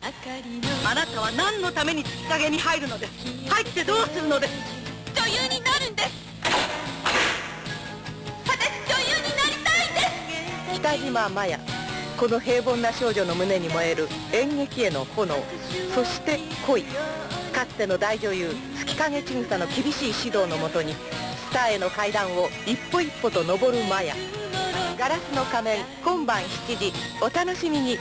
あなたは何のために月影に入るので？す入ってどうするので？す女優になるんです。私女優になりたいんです。北島麻也この平凡な少女の胸に燃える演劇への炎そして恋。かつての大女優月影千草の厳しい指導のもとにスターへの階段を一歩一歩と登る麻也。ガラスの仮面今晩7時。お楽しみに。